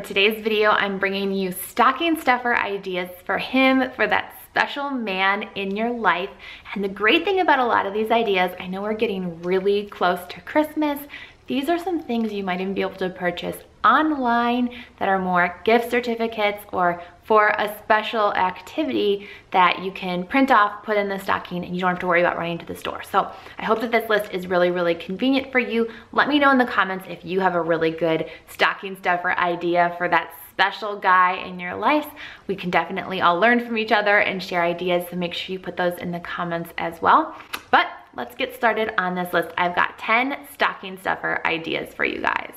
For today's video, I'm bringing you stocking stuffer ideas for him, for that special man in your life. And the great thing about a lot of these ideas, I know we're getting really close to Christmas. These are some things you might even be able to purchase online that are more gift certificates or for a special activity that you can print off, put in the stocking, and you don't have to worry about running to the store. So I hope that this list is really, really convenient for you. Let me know in the comments if you have a really good stocking stuffer idea for that special guy in your life. We can definitely all learn from each other and share ideas, so make sure you put those in the comments as well. But let's get started on this list. I've got 10 stocking stuffer ideas for you guys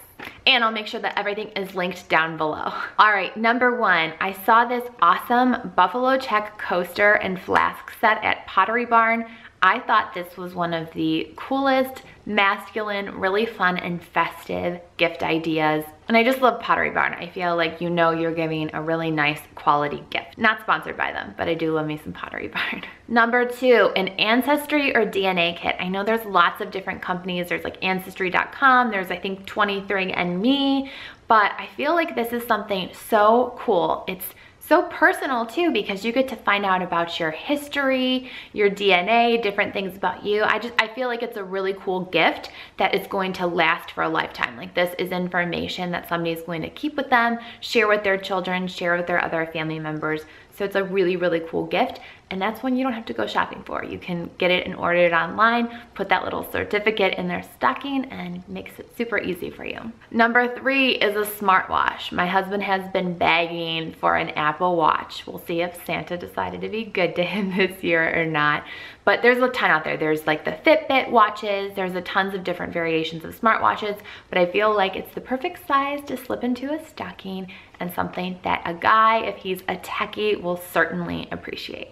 and I'll make sure that everything is linked down below. All right, number one, I saw this awesome Buffalo Check coaster and flask set at Pottery Barn. I thought this was one of the coolest, masculine, really fun and festive gift ideas. And I just love Pottery Barn. I feel like you know you're giving a really nice quality gift. Not sponsored by them, but I do love me some Pottery Barn. Number two, an Ancestry or DNA kit. I know there's lots of different companies. There's like Ancestry.com, there's I think 23andMe, but I feel like this is something so cool. It's so personal too because you get to find out about your history, your DNA, different things about you. I just I feel like it's a really cool gift that is going to last for a lifetime. Like this is information that somebody is going to keep with them, share with their children, share with their other family members. So it's a really, really cool gift. And that's one you don't have to go shopping for. You can get it and order it online, put that little certificate in their stocking and makes it super easy for you. Number three is a smartwatch. My husband has been begging for an Apple Watch. We'll see if Santa decided to be good to him this year or not. But there's a ton out there. There's like the Fitbit watches. There's a tons of different variations of smartwatches. But I feel like it's the perfect size to slip into a stocking and something that a guy, if he's a techie, will certainly appreciate.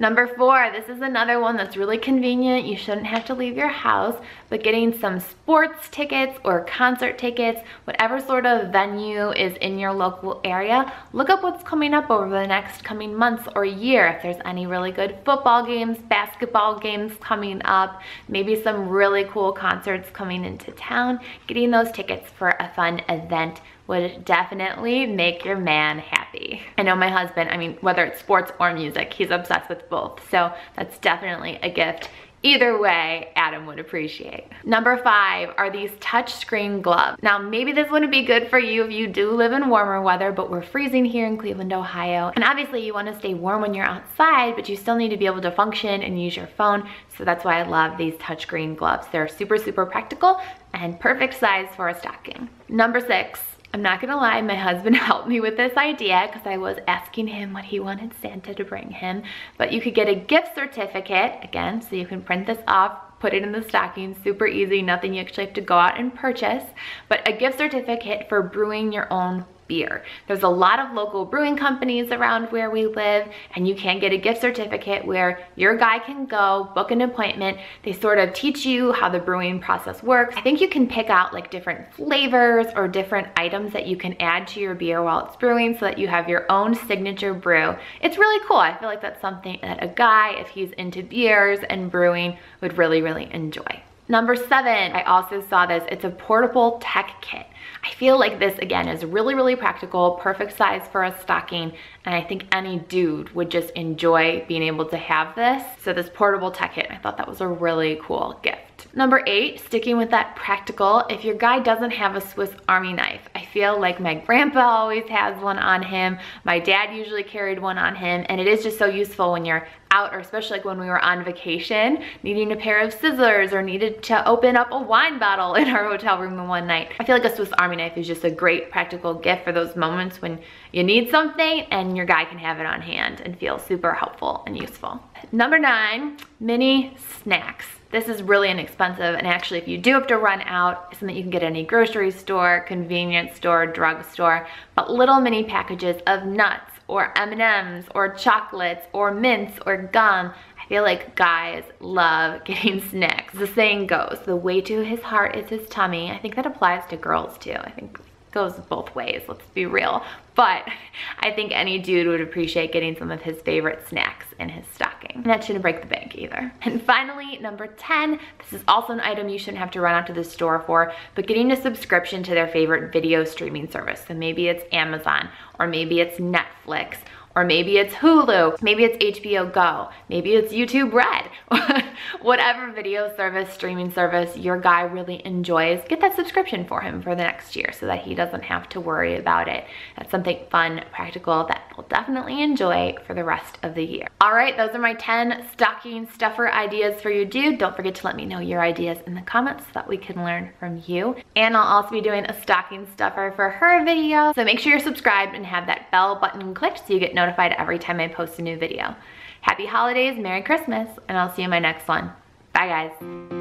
Number four, this is another one that's really convenient. You shouldn't have to leave your house, but getting some sports tickets or concert tickets, whatever sort of venue is in your local area, look up what's coming up over the next coming months or year. If there's any really good football games, basketball games coming up, maybe some really cool concerts coming into town, getting those tickets for a fun event would definitely make your man happy. I know my husband, I mean, whether it's sports or music, he's obsessed with both. So that's definitely a gift Either way, Adam would appreciate. Number five are these touchscreen gloves. Now, maybe this wouldn't be good for you if you do live in warmer weather, but we're freezing here in Cleveland, Ohio. And obviously you wanna stay warm when you're outside, but you still need to be able to function and use your phone. So that's why I love these touchscreen gloves. They're super, super practical and perfect size for a stocking. Number six, I'm not gonna lie, my husband helped me with this idea because I was asking him what he wanted Santa to bring him. But you could get a gift certificate, again, so you can print this off, put it in the stocking, super easy, nothing you actually have to go out and purchase. But a gift certificate for brewing your own beer. There's a lot of local brewing companies around where we live and you can get a gift certificate where your guy can go book an appointment. They sort of teach you how the brewing process works. I think you can pick out like different flavors or different items that you can add to your beer while it's brewing so that you have your own signature brew. It's really cool. I feel like that's something that a guy, if he's into beers and brewing, would really, really enjoy. Number seven, I also saw this. It's a portable tech kit. I feel like this, again, is really, really practical, perfect size for a stocking, and I think any dude would just enjoy being able to have this. So this portable tech kit, I thought that was a really cool gift. Number eight, sticking with that practical, if your guy doesn't have a Swiss Army knife, I feel like my grandpa always has one on him, my dad usually carried one on him, and it is just so useful when you're out, or especially like when we were on vacation, needing a pair of scissors or needed to open up a wine bottle in our hotel room one night. I feel like a Swiss Army knife is just a great practical gift for those moments when you need something and your guy can have it on hand and feel super helpful and useful. Number nine, mini snacks. This is really inexpensive and actually if you do have to run out, it's something you can get at any grocery store, convenience store, drugstore, but little mini packages of nuts or M&Ms or chocolates or mints or gum. I feel like guys love getting snacks. The saying goes, the way to his heart is his tummy. I think that applies to girls too. I think goes both ways, let's be real. But I think any dude would appreciate getting some of his favorite snacks in his stock. And that shouldn't break the bank either. And finally, number 10, this is also an item you shouldn't have to run out to the store for, but getting a subscription to their favorite video streaming service. So maybe it's Amazon, or maybe it's Netflix, or maybe it's Hulu, maybe it's HBO Go, maybe it's YouTube Red, whatever video service, streaming service your guy really enjoys, get that subscription for him for the next year so that he doesn't have to worry about it. That's something fun, practical that he'll definitely enjoy for the rest of the year. All right, those are my 10 stocking stuffer ideas for your dude. Don't forget to let me know your ideas in the comments so that we can learn from you. And I'll also be doing a stocking stuffer for her video. So make sure you're subscribed and have bell button clicked so you get notified every time I post a new video. Happy holidays, Merry Christmas, and I'll see you in my next one. Bye guys.